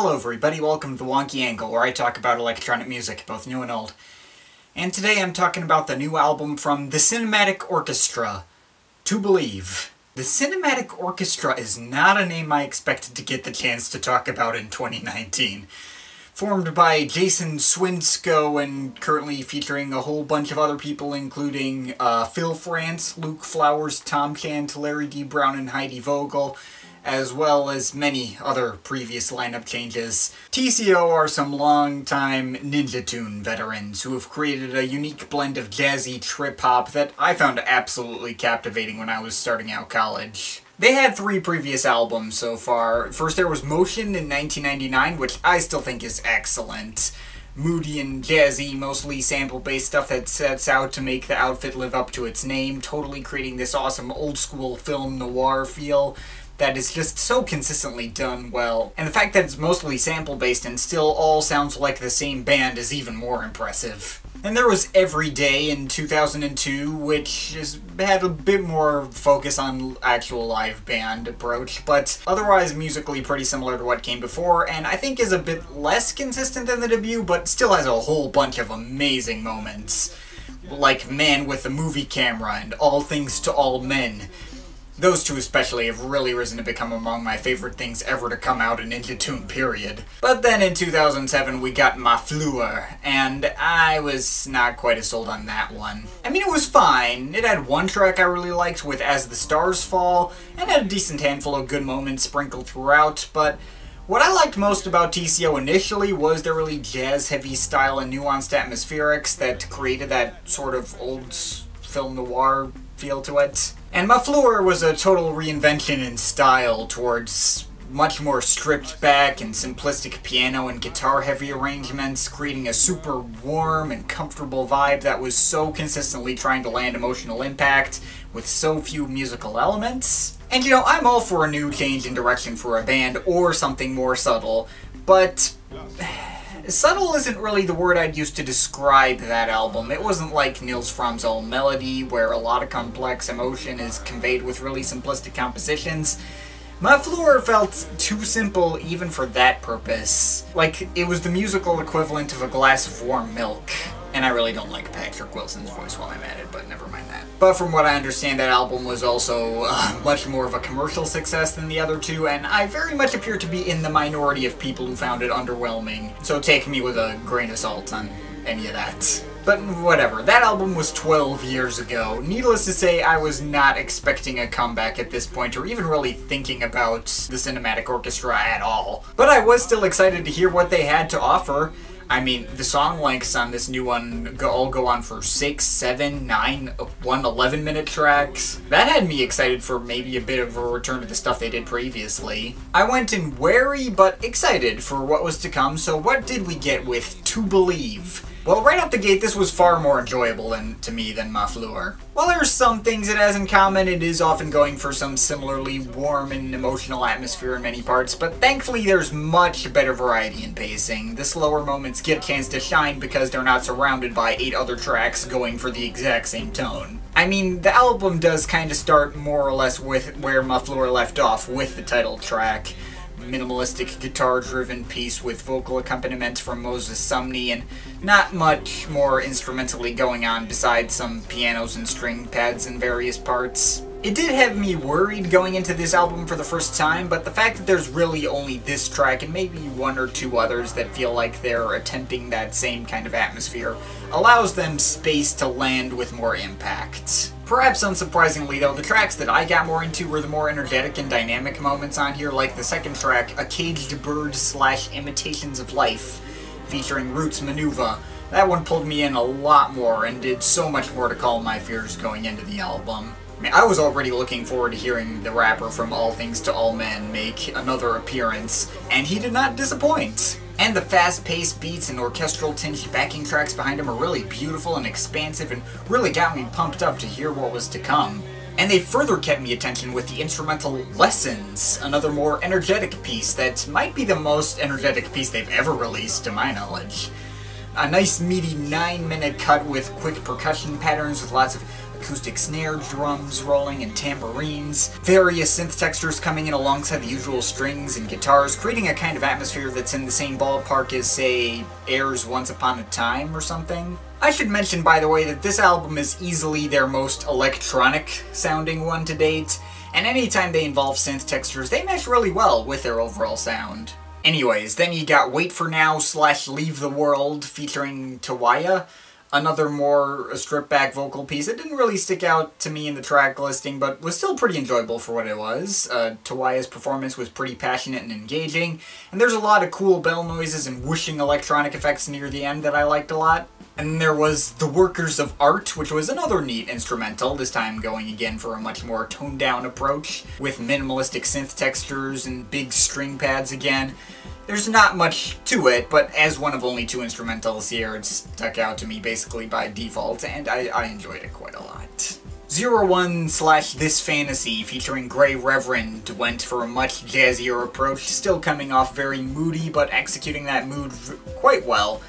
Hello everybody, welcome to The Wonky Angle, where I talk about electronic music, both new and old. And today I'm talking about the new album from the Cinematic Orchestra, To Believe. The Cinematic Orchestra is not a name I expected to get the chance to talk about in 2019. Formed by Jason Swinscoe and currently featuring a whole bunch of other people including uh, Phil France, Luke Flowers, Tom Chant, Larry D. Brown, and Heidi Vogel, as well as many other previous lineup changes. TCO are some long-time Ninja Tune veterans who have created a unique blend of jazzy trip-hop that I found absolutely captivating when I was starting out college. They had three previous albums so far. First there was Motion in 1999, which I still think is excellent moody and jazzy, mostly sample-based stuff that sets out to make the outfit live up to its name, totally creating this awesome old-school film noir feel that is just so consistently done well. And the fact that it's mostly sample-based and still all sounds like the same band is even more impressive. And there was Every Day in 2002, which is, had a bit more focus on actual live band approach, but otherwise musically pretty similar to what came before, and I think is a bit less consistent than the debut, but still has a whole bunch of amazing moments. Like Man with a Movie Camera and All Things to All Men, those two especially have really risen to become among my favorite things ever to come out in Ninja Tune, period. But then in 2007 we got Ma Fleur, and I was not quite as sold on that one. I mean, it was fine. It had one track I really liked with As the Stars Fall, and had a decent handful of good moments sprinkled throughout, but what I liked most about TCO initially was their really jazz-heavy style and nuanced atmospherics that created that sort of old film noir feel to it. And Ma Fleur was a total reinvention in style towards much more stripped back and simplistic piano and guitar heavy arrangements, creating a super warm and comfortable vibe that was so consistently trying to land emotional impact with so few musical elements. And you know, I'm all for a new change in direction for a band or something more subtle, but Subtle isn't really the word I'd use to describe that album. It wasn't like Nils Frahm's All Melody, where a lot of complex emotion is conveyed with really simplistic compositions. Ma Fleur felt too simple even for that purpose. Like, it was the musical equivalent of a glass of warm milk. And I really don't like Patrick Watson's voice while I'm at it, but never mind that. But from what I understand, that album was also uh, much more of a commercial success than the other two, and I very much appear to be in the minority of people who found it underwhelming, so take me with a grain of salt on any of that. But whatever, that album was 12 years ago. Needless to say, I was not expecting a comeback at this point, or even really thinking about the Cinematic Orchestra at all. But I was still excited to hear what they had to offer, I mean, the song lengths on this new one go, all go on for six, seven, nine, one, 11 minute tracks. That had me excited for maybe a bit of a return to the stuff they did previously. I went in wary but excited for what was to come, so what did we get with To Believe? Well, right out the gate, this was far more enjoyable than, to me than Ma While there are some things it has in common, it is often going for some similarly warm and emotional atmosphere in many parts, but thankfully there's much better variety in pacing. The slower moments get a chance to shine because they're not surrounded by eight other tracks going for the exact same tone. I mean, the album does kind of start more or less with where Ma Fleur left off with the title track minimalistic guitar-driven piece with vocal accompaniment from Moses Sumney, and not much more instrumentally going on besides some pianos and string pads in various parts. It did have me worried going into this album for the first time, but the fact that there's really only this track and maybe one or two others that feel like they're attempting that same kind of atmosphere allows them space to land with more impact. Perhaps unsurprisingly though, the tracks that I got more into were the more energetic and dynamic moments on here, like the second track, A Caged Bird slash Imitations of Life, featuring Roots Manuva. That one pulled me in a lot more and did so much more to calm my fears going into the album. I I was already looking forward to hearing the rapper from All Things to All Men make another appearance, and he did not disappoint. And the fast-paced beats and orchestral tinged backing tracks behind him are really beautiful and expansive and really got me pumped up to hear what was to come. And they further kept me attention with the instrumental Lessons, another more energetic piece that might be the most energetic piece they've ever released to my knowledge. A nice meaty 9 minute cut with quick percussion patterns with lots of acoustic snare drums rolling and tambourines, various synth textures coming in alongside the usual strings and guitars, creating a kind of atmosphere that's in the same ballpark as, say, Air's Once Upon a Time or something. I should mention, by the way, that this album is easily their most electronic sounding one to date, and anytime they involve synth textures, they mesh really well with their overall sound. Anyways, then you got Wait For Now slash Leave the World featuring Tawiah, another more stripped back vocal piece. It didn't really stick out to me in the track listing, but was still pretty enjoyable for what it was. Uh, Tawiah's performance was pretty passionate and engaging, and there's a lot of cool bell noises and whooshing electronic effects near the end that I liked a lot. And there was The Workers of Art, which was another neat instrumental, this time going again for a much more toned down approach, with minimalistic synth textures and big string pads again. There's not much to it, but as one of only two instrumentals here, it stuck out to me basically by default, and I, I enjoyed it quite a lot. Zero One slash This Fantasy featuring Grey Reverend went for a much jazzier approach, still coming off very moody, but executing that mood quite well.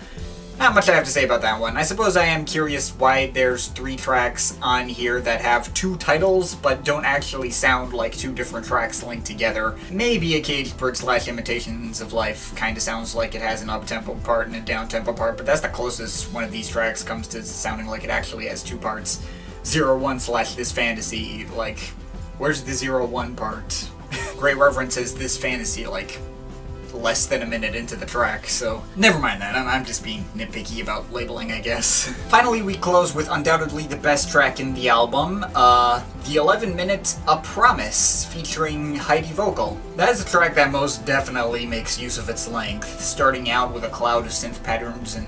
Not much I have to say about that one. I suppose I am curious why there's three tracks on here that have two titles, but don't actually sound like two different tracks linked together. Maybe a Caged Bird slash Imitations of Life kinda sounds like it has an up-tempo part and a down-tempo part, but that's the closest one of these tracks comes to sounding like it actually has two parts. Zero One slash This Fantasy, like, where's the Zero One part? Great references This Fantasy, like, less than a minute into the track, so never mind that. I'm, I'm just being nitpicky about labeling, I guess. Finally, we close with undoubtedly the best track in the album, uh, the 11 minute A Promise, featuring Heidi Vogel. That is a track that most definitely makes use of its length, starting out with a cloud of synth patterns and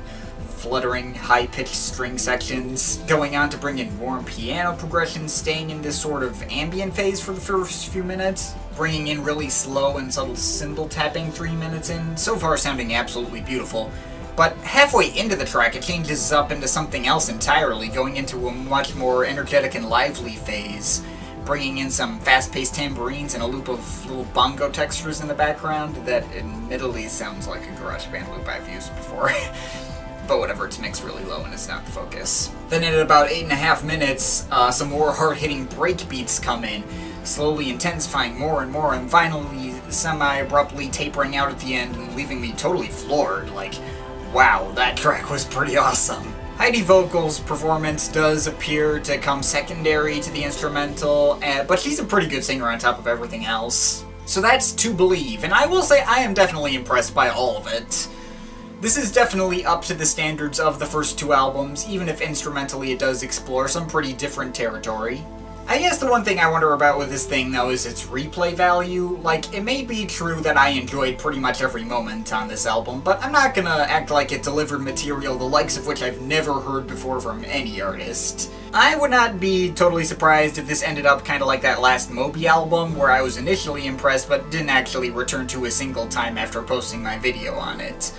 fluttering, high-pitched string sections, going on to bring in warm piano progressions, staying in this sort of ambient phase for the first few minutes, bringing in really slow and subtle cymbal tapping three minutes in, so far sounding absolutely beautiful. But halfway into the track, it changes up into something else entirely, going into a much more energetic and lively phase, bringing in some fast-paced tambourines and a loop of little bongo textures in the background that admittedly sounds like a GarageBand loop I've used before. but whatever, it's mixed really low and it's not the focus. Then at about 8.5 minutes, uh, some more hard-hitting break beats come in, slowly intensifying more and more, and finally semi-abruptly tapering out at the end and leaving me totally floored, like, wow, that track was pretty awesome. Heidi Vogel's performance does appear to come secondary to the instrumental, uh, but she's a pretty good singer on top of everything else. So that's To Believe, and I will say I am definitely impressed by all of it. This is definitely up to the standards of the first two albums, even if instrumentally it does explore some pretty different territory. I guess the one thing I wonder about with this thing, though, is its replay value. Like, it may be true that I enjoyed pretty much every moment on this album, but I'm not gonna act like it delivered material the likes of which I've never heard before from any artist. I would not be totally surprised if this ended up kinda like that last Moby album, where I was initially impressed but didn't actually return to a single time after posting my video on it.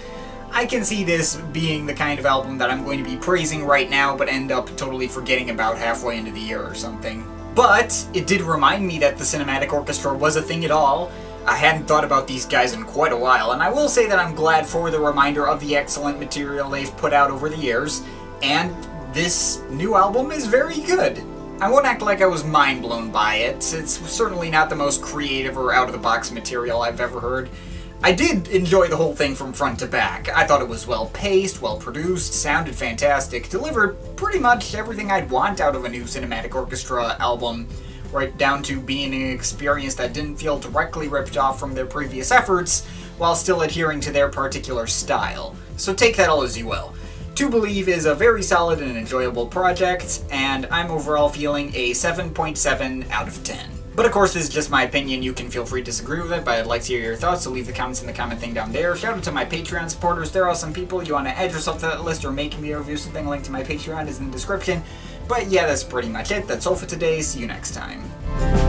I can see this being the kind of album that I'm going to be praising right now, but end up totally forgetting about halfway into the year or something. But it did remind me that the Cinematic Orchestra was a thing at all. I hadn't thought about these guys in quite a while, and I will say that I'm glad for the reminder of the excellent material they've put out over the years, and this new album is very good. I won't act like I was mind blown by it. It's certainly not the most creative or out of the box material I've ever heard, I did enjoy the whole thing from front to back. I thought it was well paced, well produced, sounded fantastic, delivered pretty much everything I'd want out of a new Cinematic Orchestra album, right down to being an experience that didn't feel directly ripped off from their previous efforts, while still adhering to their particular style. So take that all as you will. To Believe is a very solid and enjoyable project, and I'm overall feeling a 7.7 out of 10. But of course, this is just my opinion. You can feel free to disagree with it, but I'd like to hear your thoughts, so leave the comments in the comment thing down there. Shout out to my Patreon supporters. There are some people you want to add yourself to that list or make me review something. Link to my Patreon is in the description. But yeah, that's pretty much it. That's all for today. See you next time.